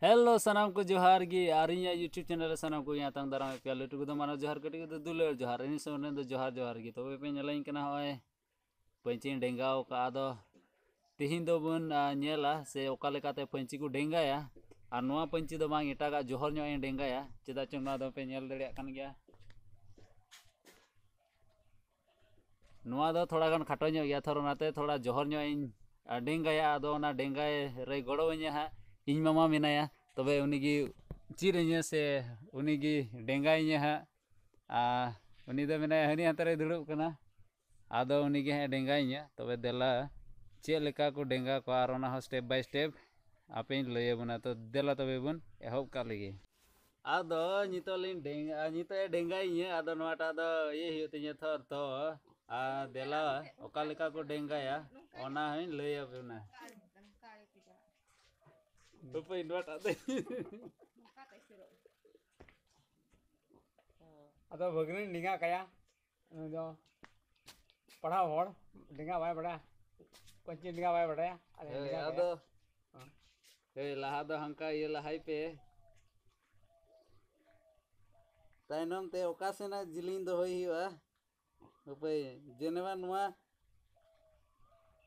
Hello, salam ku johar gi. Arinya youtube channel salam ku nyatang darang itu tugu tamana johar ketika itu dulu ya, johar. Ini sebenarnya tu johar johar gi. Tapi penyelain kena hoi pencing ah, dengga oka ado tihin tu pun nyela Seokale oka leka te ya. Ah, Anua pencing tu bang ita ka johar nyo yang dengga ya. Cita cuma tu penyel dari akan gi ya. Nua tu thora kan khatonyo ya. Thoro nate thora johar nyo yang ah, dengga ya. Ado na dengga ya. ᱤᱧ ᱢᱟᱢᱟ ᱢᱮᱱᱟᱭᱟ ᱛᱚᱵᱮ ᱩᱱᱤᱜᱮ ᱪᱮᱫ ᱟᱹᱧᱟ ᱥᱮ ᱩᱱᱤᱜᱮ ᱰᱮᱸᱜᱟᱭᱤᱧᱟ ᱦᱟᱸᱜ ᱟᱨ ᱩᱱᱤ ᱫᱚ ᱢᱮᱱᱟᱭᱟ ᱦᱟᱹᱱᱤ ᱦᱟᱱᱛᱮ ᱨᱮ ᱫᱩᱲᱩᱵ ᱠᱟᱱᱟ ᱟᱫᱚ ᱩᱱᱤᱜᱮ ᱦᱟᱸᱜ ᱰᱮᱸᱜᱟᱭᱤᱧᱟ ᱛᱚᱵᱮ ᱫᱮᱞᱟ ᱪᱮᱫ ᱞᱮᱠᱟ ᱠᱚ ᱰᱮᱸᱜᱟ ᱠᱚᱣᱟ ᱟᱨ ᱚᱱᱟ ᱦᱚᱸ ᱥᱴᱮᱯ ᱵᱟᱭ ᱥᱴᱮᱯ ᱟᱯᱮᱧ ᱞᱟᱹᱭᱟᱵᱚᱱᱟ ᱛᱚ ᱫᱮᱞᱟ ᱛᱚᱵᱮ ᱵᱚᱱ ᱮᱦᱚᱵ ᱠᱟᱜ ᱞᱮᱜᱮ ᱟᱫᱚ ᱱᱤᱛᱚᱜ ᱞᱤᱧ ᱰᱮᱸᱜᱟ ᱱᱤᱛᱚᱜ ᱮ ᱰᱮᱸᱜᱟᱭᱤᱧᱟ ᱟᱫᱚ ᱱᱚᱣᱟᱴᱟᱜ ᱫᱚ ᱤᱭᱟᱹ ᱦᱩᱭᱩᱜ ᱛᱤᱧᱟᱹ ᱛᱷᱚᱨ ᱛᱚ ᱟᱨ ᱫᱮᱞᱟ ᱚᱠᱟ ᱞᱮᱠᱟ ᱠᱚ ᱰᱮᱸᱜᱟᱭᱟ ᱚᱱᱟ ᱦᱚᱧ ᱞᱟᱹᱭᱟᱵᱚᱱᱟ Lupa invert आता आता भगने निगा कया जो पढ़ा होड़ निगा भाई बड़ा कुछ निगा भाई बड़ा अरे निगा तो हे लहा तो हंका ये लहाई पे ताइनम ते ओका से ना जिलिन दो होई हुआ उपाय जेनेवा नुआ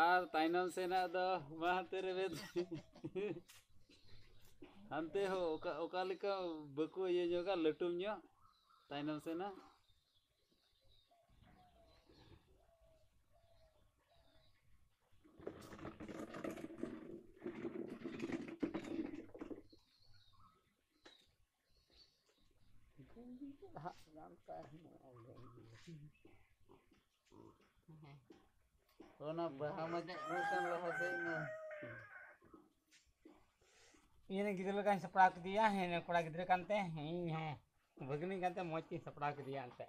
ᱟᱨ ᱛᱟᱭᱱᱚᱢ ᱥᱮᱱᱟᱜ ᱫᱚ ᱢᱟ ᱦᱟᱱᱛᱮ ᱨᱮᱵᱮ ᱦᱟᱱᱛᱮ ᱦᱚᱸ ᱚᱠᱟ ᱚᱠᱟ ᱞᱮᱠᱟ ᱵᱟᱠᱚ ᱤᱭᱟᱹ ᱧᱚᱜᱟ ᱞᱟᱹᱴᱩ ᱧᱚᱜ ᱛᱟᱭᱱᱚᱢ ᱥᱮᱱᱟᱜ ᱞᱟᱦᱟ ᱧᱟᱢ ᱠᱟᱭ ᱚᱱᱟ ᱵᱟᱦᱟ ᱢᱟ ᱢᱤᱫᱴᱟᱝ ᱞᱟᱦᱟ ᱥᱮᱫ ᱢᱟ ᱤᱧ ᱨᱮᱱ ᱜᱤᱫᱽᱨᱟᱹ ᱞᱮᱠᱟᱧ ᱥᱟᱯᱲᱟᱣ Una bahamatnya bukan bahasa ini. ये सपड़ा के दिया है ने कोड़ा किधर हैं ही है। भगनी कांते सपड़ा दिया आते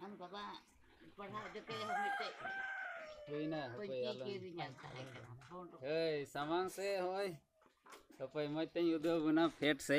हम बाबा पढ़ा सामान से होय तो पे मत फेट से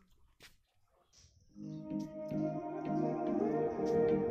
Thank you.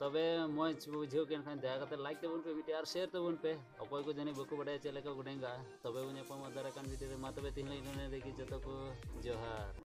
तबे मज बुझे केन दया लाइक तब पे मिटे और शेयर तब पे अकय को जानी बड़े चेक गुडेंगा। तबे उन्हें पमा वीडियो मा तबे तिन देखी जतो को जोहार।